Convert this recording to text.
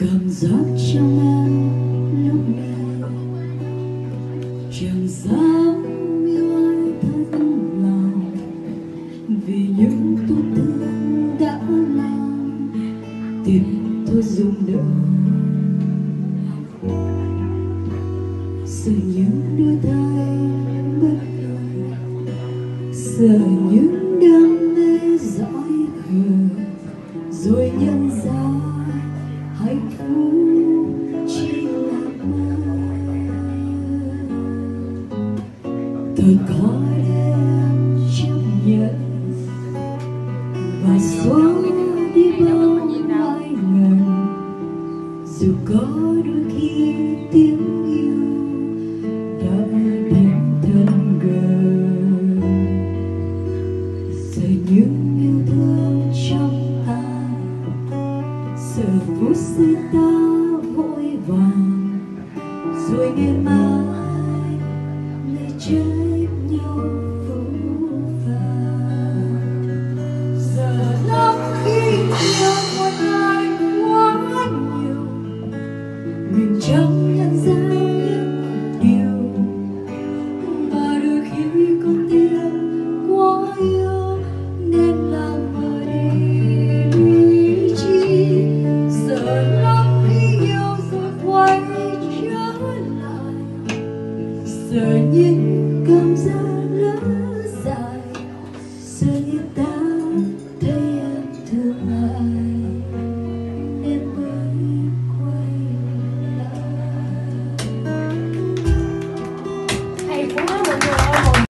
cảm giác trong em lúc này. Chẳng dám yêu ai thật lòng. Vì những tổn thương đã làm tim tôi rung động sợ những đôi tay bất ngờ. Sợ những đam mê dõi khờ rồi nhận thật khó ta vội vàng rồi ngày mai tự nhiên cảm giác lỡ dài. Sẽ ta